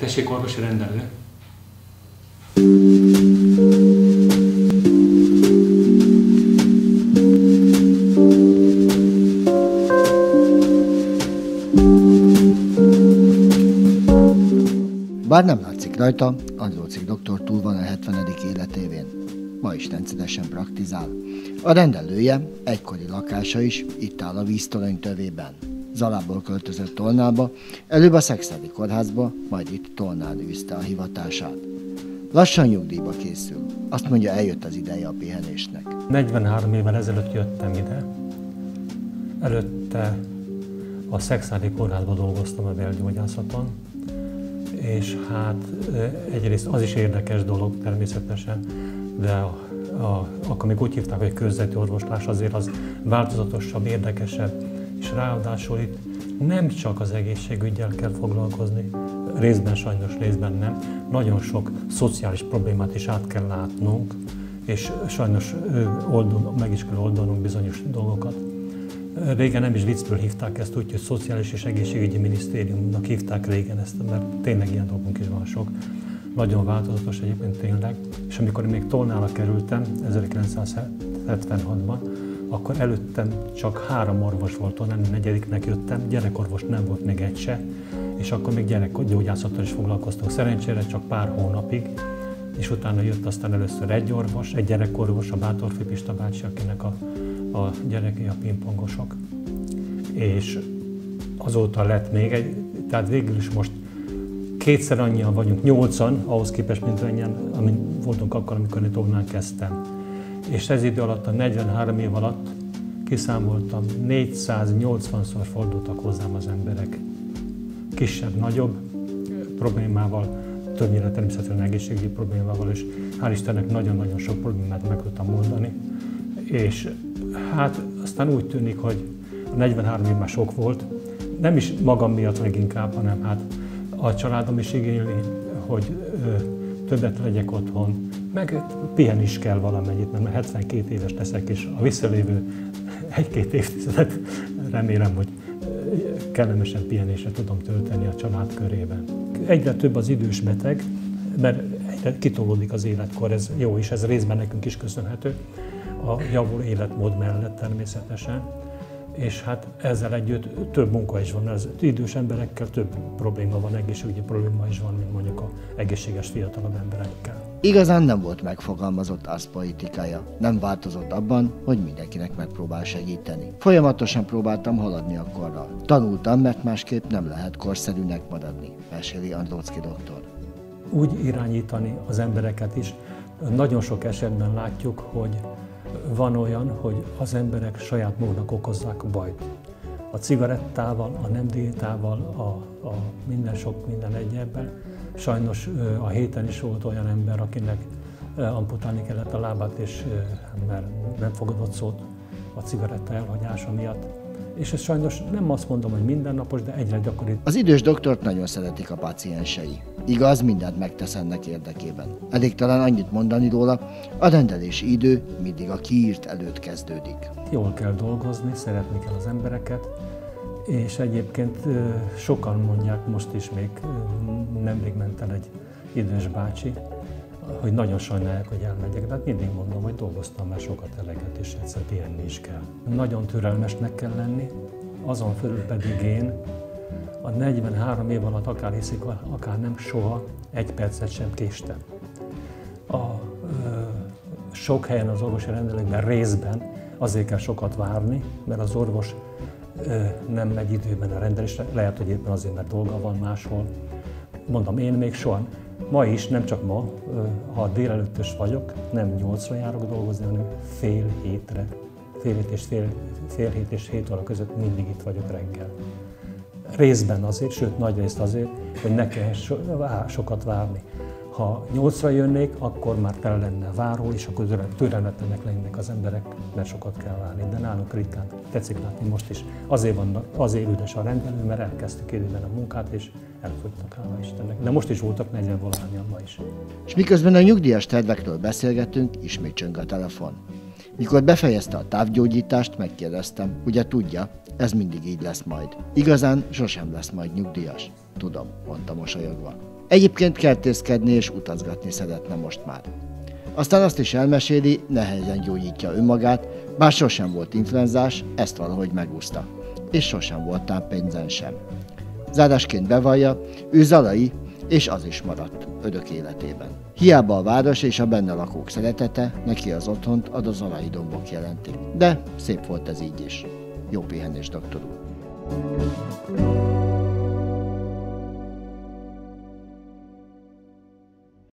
Tessék, orvosi rendelő. Bár nem látszik rajta, Andrócik doktor túl van a 70. életévén. Ma is rendszeresen praktizál. A rendelője, egykori lakása is itt áll a víztorony tövében. Zalából költözött Tolnába, előbb a Szexádi kórházba, majd itt Tolnán űzte a hivatását. Lassan nyugdíjba készül. Azt mondja, eljött az ideje a pihenésnek. 43 évvel ezelőtt jöttem ide. Előtte a Szexádi kórházban dolgoztam a belgyógyászaton, és hát egyrészt az is érdekes dolog természetesen, de a, a, akkor még úgy hívták, hogy körzeti orvoslás azért az változatosabb, érdekesebb, és ráadásul itt nem csak az egészségügyel kell foglalkozni, részben sajnos, részben nem, nagyon sok szociális problémát is át kell látnunk, és sajnos oldon, meg is kell oldanunk bizonyos dolgokat. Régen nem is viccből hívták ezt úgy, hogy Szociális és Egészségügyi Minisztériumnak hívták régen ezt, mert tényleg ilyen dolgunk is van sok. Nagyon változatos egyébként tényleg. És amikor még Tolnára kerültem, 1976-ban, akkor előttem csak három orvos volt, onnan negyediknek jöttem, gyerekorvos nem volt még egy se, és akkor még gyerekgyógyászattal is foglalkoztunk. Szerencsére csak pár hónapig, és utána jött aztán először egy orvos, egy gyerekorvos, a Bátorfi Pista bácsi, akinek a a gyerekei a pingpongosok. És azóta lett még egy, tehát végül is most kétszer annyian vagyunk, nyolcan, ahhoz képest, mint annyian, amin voltunk akkor, amikor én kezdtem. És ez idő alatt, a 43 év alatt kiszámoltam, 480-szor fordultak hozzám az emberek. Kisebb, nagyobb problémával, többnyire természetesen egészségügyi problémával, és hál' Istennek nagyon-nagyon sok problémát meg tudtam oldani. És Hát aztán úgy tűnik, hogy a 43 év már sok volt. Nem is magam miatt leginkább, hanem hát a családom is igényli, hogy ö, többet legyek otthon, meg pihen is kell valamennyit, mert 72 éves leszek, és a visszalévő egy-két évtizedet remélem, hogy kellemesen pihenésre tudom tölteni a család körében. Egyre több az idős beteg, mert egyre kitolódik az életkor, ez jó is, ez részben nekünk is köszönhető a javuló életmód mellett természetesen, és hát ezzel együtt több munka is van, az idős emberekkel több probléma van, egészségügyi probléma is van, mint mondjuk a egészséges fiatalabb emberekkel. Igazán nem volt megfogalmazott politikája. Nem változott abban, hogy mindenkinek megpróbál segíteni. Folyamatosan próbáltam haladni a korral. Tanultam, mert másképp nem lehet korszerűnek maradni, meséli Andrócki doktor. Úgy irányítani az embereket is, nagyon sok esetben látjuk, hogy van olyan, hogy az emberek saját maguknak okozzák bajt. A cigarettával, a nem diétával, a, a minden sok minden egyebben. Sajnos a héten is volt olyan ember, akinek amputálni kellett a lábát, és mert nem fogadott szót a cigaretta elhagyása miatt. És ez sajnos nem azt mondom, hogy mindennapos, de egyre gyakoribb. Az idős doktort nagyon szeretik a páciensei. Igaz, mindent megtesz ennek érdekében. Elég talán annyit mondani róla, a rendelési idő mindig a kiírt előtt kezdődik. Jól kell dolgozni, szeretni kell az embereket, és egyébként sokan mondják, most is még nemrég ment el egy idős bácsi, hogy nagyon sajnálják, hogy elmegyek, de hát mindig mondom, hogy dolgoztam már sokat eleget, és egyszer pihenni is kell. Nagyon türelmesnek kell lenni, azon fölül pedig én a 43 év alatt akár hiszik, akár nem, soha egy percet sem késtem. A, ö, sok helyen az orvosi rendelőkben részben azért kell sokat várni, mert az orvos nem megy időben a rendelésre, lehet, hogy éppen azért, mert dolga van máshol. Mondom, én még soha, ma is, nem csak ma, ha délelőttös vagyok, nem nyolcra járok dolgozni, hanem fél hétre, fél hét és fél, fél hét és hét óra között mindig itt vagyok reggel. Részben azért, sőt nagy részt azért, hogy ne kell so, sokat várni. Ha nyolcra jönnék, akkor már tele lenne váró, és akkor türelmetlenek lennének az emberek, mert sokat kell várni. De nálunk ritkán tetszik látni most is. Azért, van, azért üdes a rendelő, mert elkezdtük időben a munkát, és elfogytak, hála Istennek. De most is voltak 40 valahányan ma is. És miközben a nyugdíjas tervekről beszélgetünk, ismét csöng a telefon. Mikor befejezte a távgyógyítást, megkérdeztem, ugye tudja, ez mindig így lesz majd. Igazán sosem lesz majd nyugdíjas. Tudom, mondta mosolyogva. Egyébként kertészkedni és utazgatni szeretne most már. Aztán azt is elmeséli, nehezen gyógyítja önmagát, bár sosem volt influenzás, ezt valahogy megúszta. És sosem volt táppénzen sem. Zárásként bevallja, ő Zalai, és az is maradt ödök életében. Hiába a város és a benne lakók szeretete, neki az otthont ad az Zalai dombok jelentik. De szép volt ez így is. Jó pihenés, doktor úr!